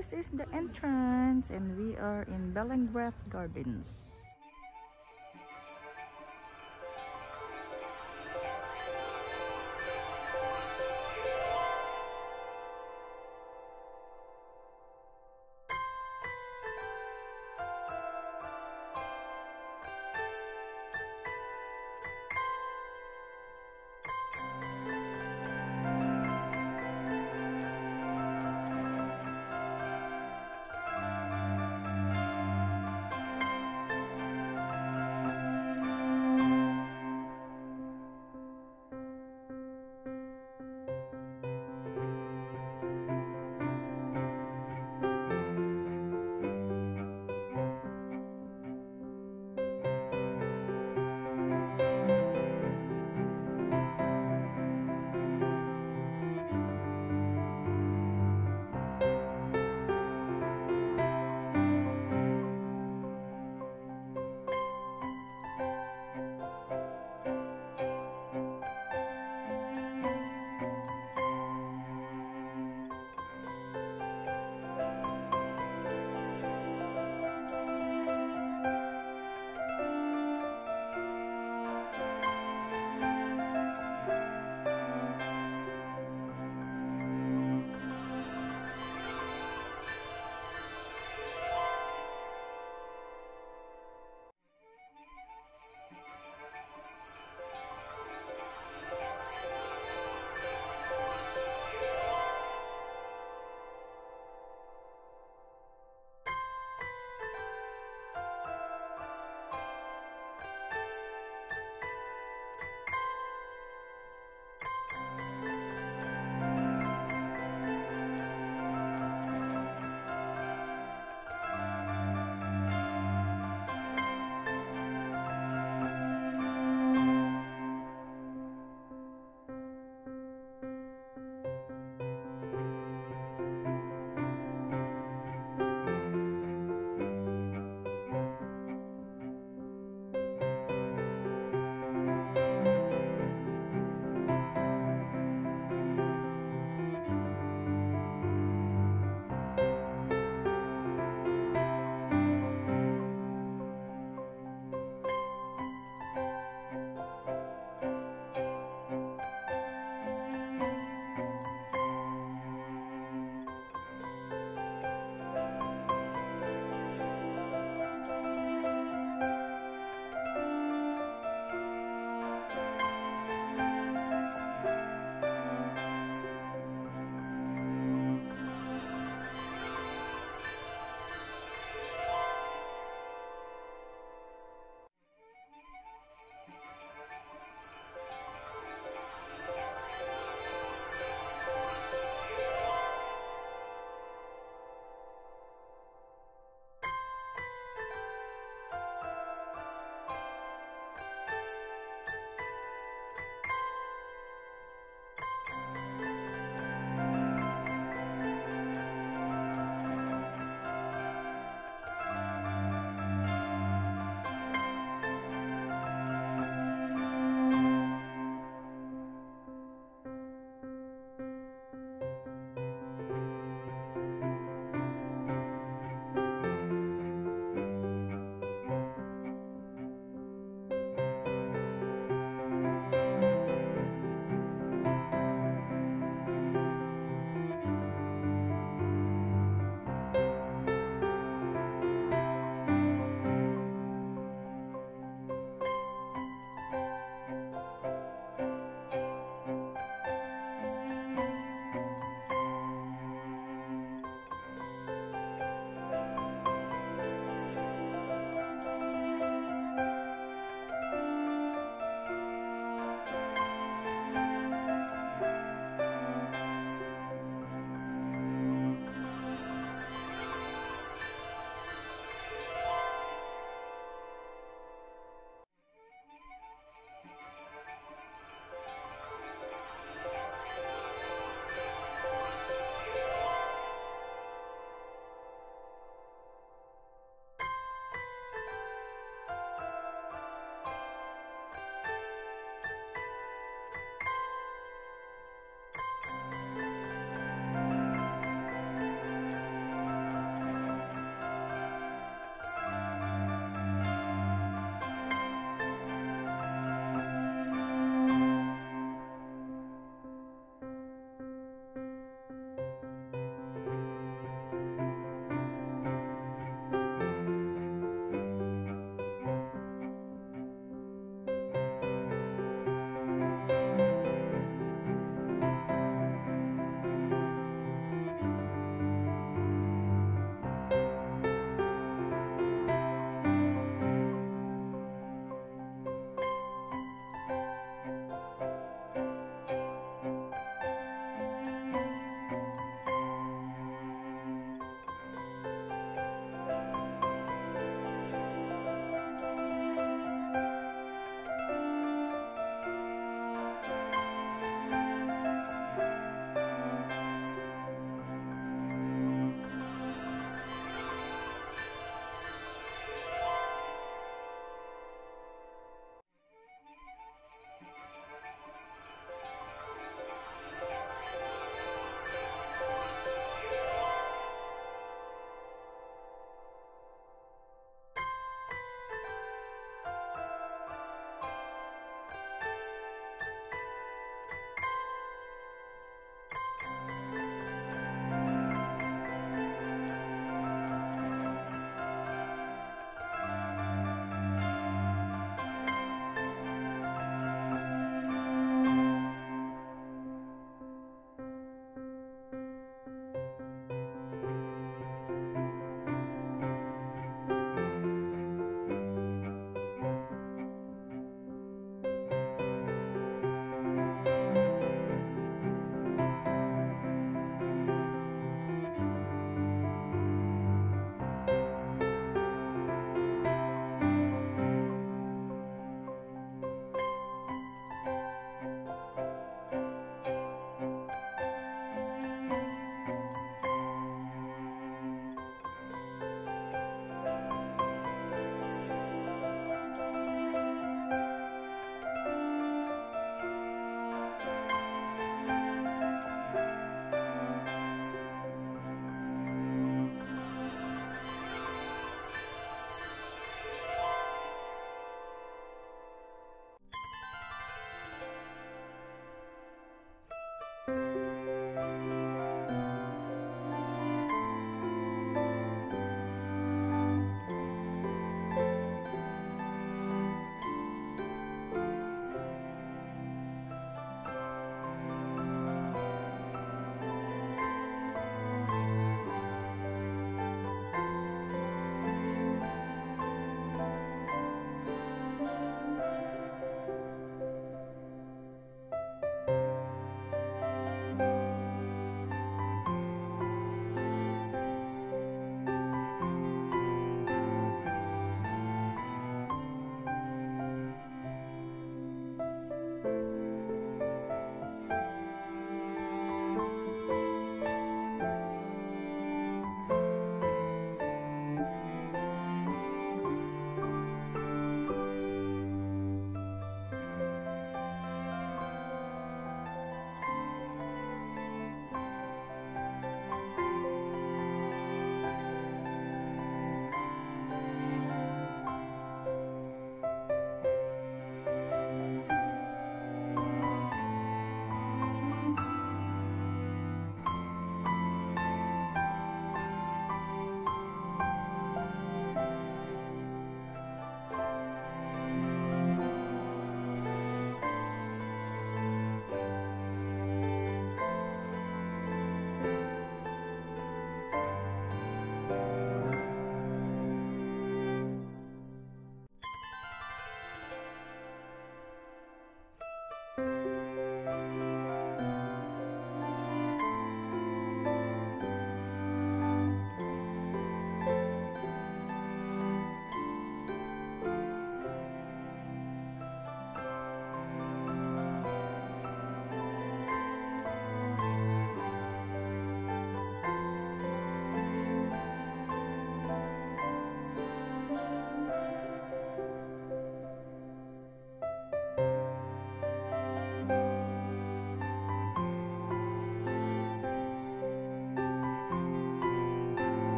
this is the entrance and we are in Bellingbreath Gardens.